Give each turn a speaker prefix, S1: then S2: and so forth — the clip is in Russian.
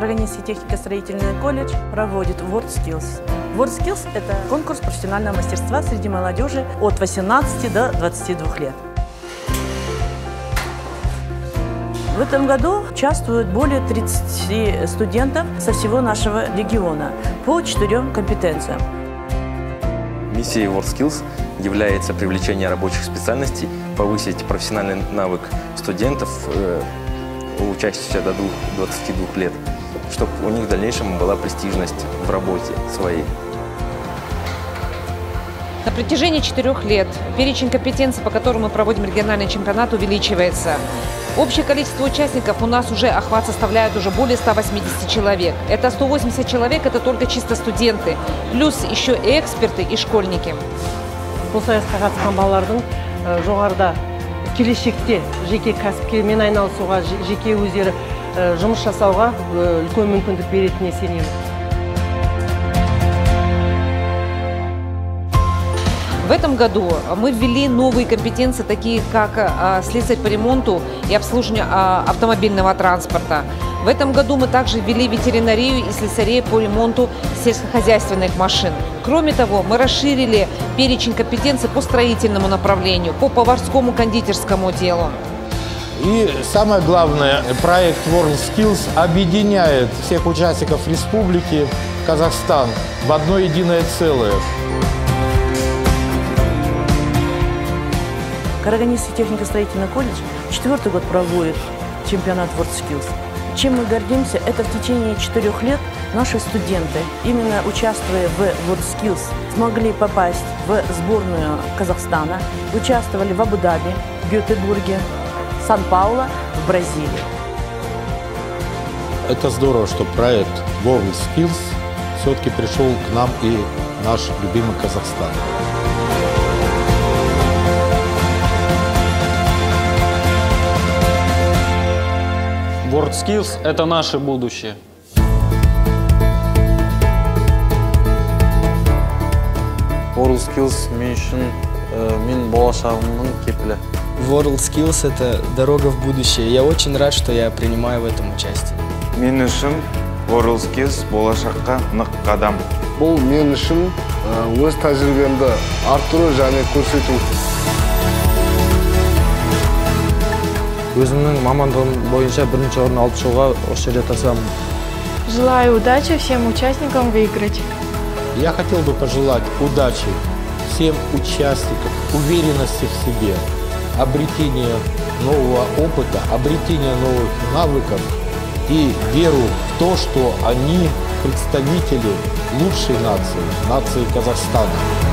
S1: Караганинский технико-строительный колледж проводит WorldSkills. WorldSkills – это конкурс профессионального мастерства среди молодежи от 18 до 22 лет. В этом году участвуют более 30 студентов со всего нашего региона по четырем компетенциям.
S2: Миссией WorldSkills является привлечение рабочих специальностей, повысить профессиональный навык студентов, э, учащихся до 22 лет, чтобы у них в дальнейшем была престижность в работе своей.
S3: На протяжении четырех лет перечень компетенций, по которым мы проводим региональный чемпионат, увеличивается. Общее количество участников у нас уже охват составляет уже более 180 человек. Это 180 человек, это только чисто студенты, плюс еще и эксперты и школьники.
S4: бұл сайысқа қатысқан балалардың ә, жоғарыда келешекте жеке кәсіпкермен айналысуға же- жеке өздері жұмыс жасауға ә, үлкен мүмкіндік беретініне сенемін
S3: В этом году мы ввели новые компетенции, такие как а, слесарь по ремонту и обслуживанию а, автомобильного транспорта. В этом году мы также ввели ветеринарию и слесарей по ремонту сельскохозяйственных машин. Кроме того, мы расширили перечень компетенций по строительному направлению, по поварскому кондитерскому делу.
S5: И самое главное, проект WorldSkills объединяет всех участников республики Казахстан в одно единое целое.
S1: Караганинский технико-строительный колледж четвертый год проводит чемпионат WorldSkills. Чем мы гордимся, это в течение четырех лет наши студенты, именно участвуя в WorldSkills, смогли попасть в сборную Казахстана, участвовали в Абу-Даби, Гетебурге, Сан-Пауло, в Бразилии.
S5: Это здорово, что проект WorldSkills все-таки пришел к нам и наш любимый Казахстан.
S6: WorldSkills – это наше будущее.
S7: WorldSkills мен үшін ә, мен болашағымның кепілі
S8: WorldSkills – это дорога в будущее. Я очень рад, что я принимаю в этом участие.
S9: Мен үшін WorldSkills болашаққа нық қадам.
S10: бұл мен үшін ә, өз тәжірибемді арттыру және көрсету
S7: өзімнің мамандығым бойынша бірінші орын алып шығуға осы жерде тырысамын
S11: Желаю удачи всем участникам выиграть.
S5: Я хотел бы пожелать удачи всем участникам, уверенности в себе, обретения нового опыта, обретения новых навыков и веру в то, что они представители лучшей нации, нации Казахстана.